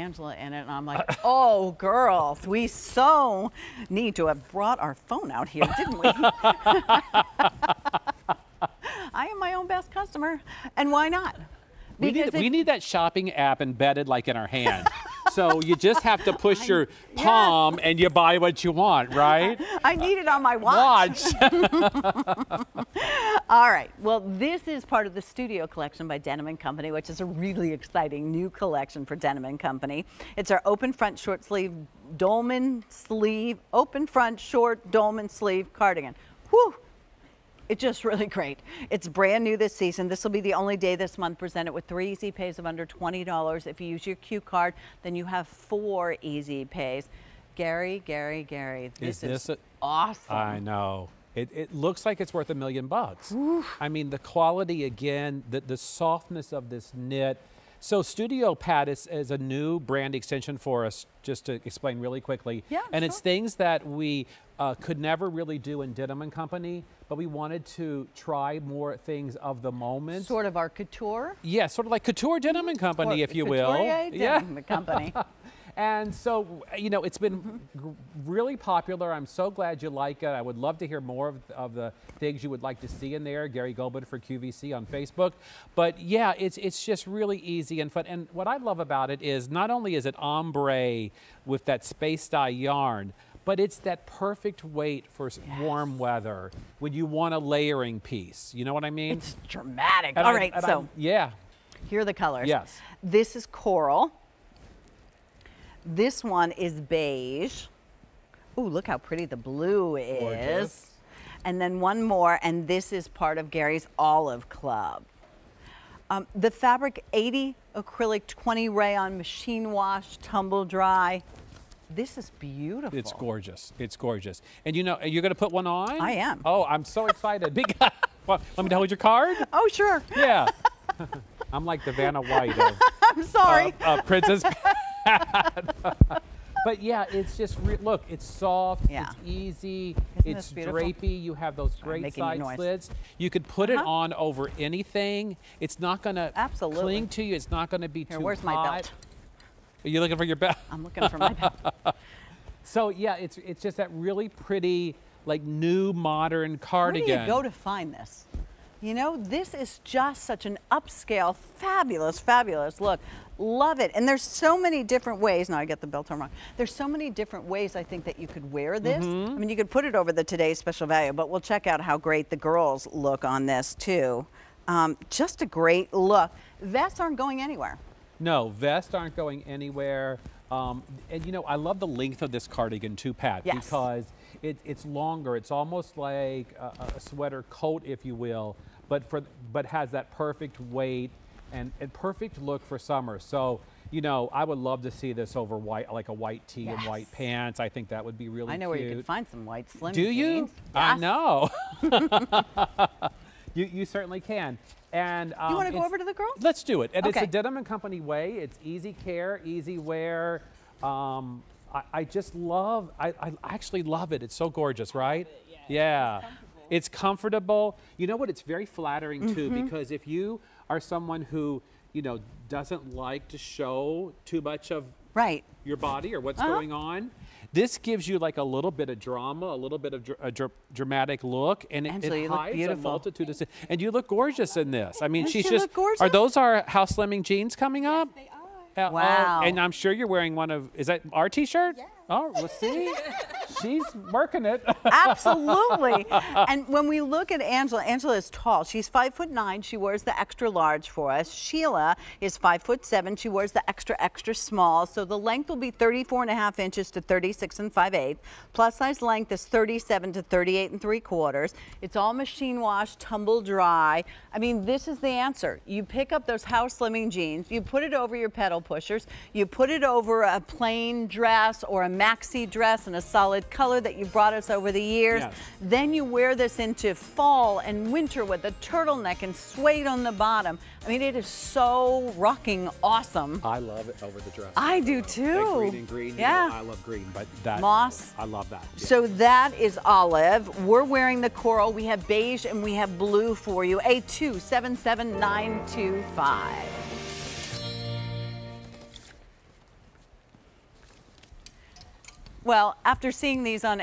Angela in it, and I'm like, oh, girls, we so need to have brought our phone out here, didn't we? I am my own best customer, and why not? We need, Because we need that shopping app embedded like in our hand. so you just have to push your yes. palm and you buy what you want, right? I need it on my watch. Watch. All right. Well, this is part of the Studio Collection by Denim and Company, which is a really exciting new collection for Denim and Company. It's our open front short sleeve dolman sleeve, open front short dolman sleeve cardigan. Whew. It's just really great. It's brand new this season. This will be the only day this month presented with three easy pays of under $20. If you use your Q card, then you have four easy pays. Gary, Gary, Gary, this is, this a- awesome. I know. It, it looks like it's worth a million bucks. I mean, the quality again, the, the softness of this knit. So, Studio Pad is, is a new brand extension for us, just to explain really quickly. Yeah, and it's things that we uh, could never really do in Denim and Company, but we wanted to try more things of the moment. sort of our couture. Yeah, sort of like Couture Denim and Company, Or if you will. Couturier Yeah. Denim Company. And so, you know, it's been g- really popular. I'm so glad you like it. I would love to hear more of, of the things you would like to see in there. Gary Goldman for QVC on Facebook. But yeah, it's it's just really easy and fun. And what I love about it is not only is it ombre with that space dye yarn, but it's that perfect weight for s warm weather when you want a layering piece. You know what I mean? It's dramatic. And All I- right, so I'm- yeah, here are the colors. Yes. This is coral. This one is beige. Ooh, look how pretty the blue is. Gorgeous. And then one more, and this is part of Gary's Olive Club. Um, the fabric 80 acrylic, 20 rayon, machine wash, tumble dry. This is beautiful. It's gorgeous. It's gorgeous. And you know, you're going to put one on? I am. Oh, I'm so excited. Big. well, let me hold your card? Oh, sure. Yeah. I'm like the Vanna White of I'm sorry. uh, Princess Pat. but yeah, it's just re- look. It's soft. Yeah. It's easy. Isn't it's drapey. You have those great side slits. You could put it Uh-huh. on over anything. It's not going to Absolutely. cling to you. It's not going to be Here, too where's my belt? Are you looking for your belt? I'm looking for my belt. So yeah, it's it's just that really pretty, like new modern cardigan. Where do you go to find this? You know, this is just such an upscale, fabulous, fabulous look. Love it. And there's so many different ways. Now I get the belt on wrong. There's so many different ways I think that you could wear this. Mm-hmm. I mean, you could put it over the today's special value, but we'll check out how great the girls look on this too. Um, just a great look. Vests aren't going anywhere. No, vests aren't going anywhere. Um, and you know, I love the length of this cardigan too, Pat, Yes. because it, it's longer. It's almost like a, a sweater coat, if you will, but for but has that perfect weight and, and perfect look for summer. So. You know, I would love to see this over white, like a white tee and white pants. I think that would be really I know where you cute. can find some white slim Do you? jeans. I know. you, you certainly can. And um, You want to go over to the girls? Let's do it. And it's a Denim and Company way. It's easy care, easy wear. Um, I, I just love. I, I actually love it. It's so gorgeous, right? yeah. It's comfortable. You know what? It's very flattering too Mm-hmm. because if you are someone who you know doesn't like to show too much of Right. your body or what's Uh-huh. going on. This gives you like a little bit of drama, a little bit of dr- a dr- dramatic look, and it, Angela, it you look hides a multitude of. si- And you look gorgeous in this. I mean, Doesn't she's she just. gorgeous? Are those our How Slimming jeans coming up? Yes, They are. Uh, oh, Wow. and I'm sure you're wearing one of. Is that our T-shirt? Yes. Oh, well, see, she's working it. Absolutely. and when we look at Angela, Angela is tall. She's five foot nine. She wears the extra large for us. Sheila is five foot seven. She wears the extra, extra small. So the length will be 34 and a half inches to 36 and 5 eighths. Plus size length is 37 to 38 and 3 quarters. It's all machine wash, tumble dry. I mean, this is the answer. You pick up those How Slimming jeans, you put it over your pedal pushers, you put it over a plain dress or a maxi dress in a solid color that you brought us over the years. Yes. Then you wear this into fall and winter with a turtleneck and suede on the bottom. I mean, it is so rocking awesome. I love it over the dress. I do That too. green and green. you know, Yeah. I love green, but that Moss. I love that. yeah. So that is olive. We're wearing the coral. We have beige and we have blue for you. A277925. Well, after seeing these on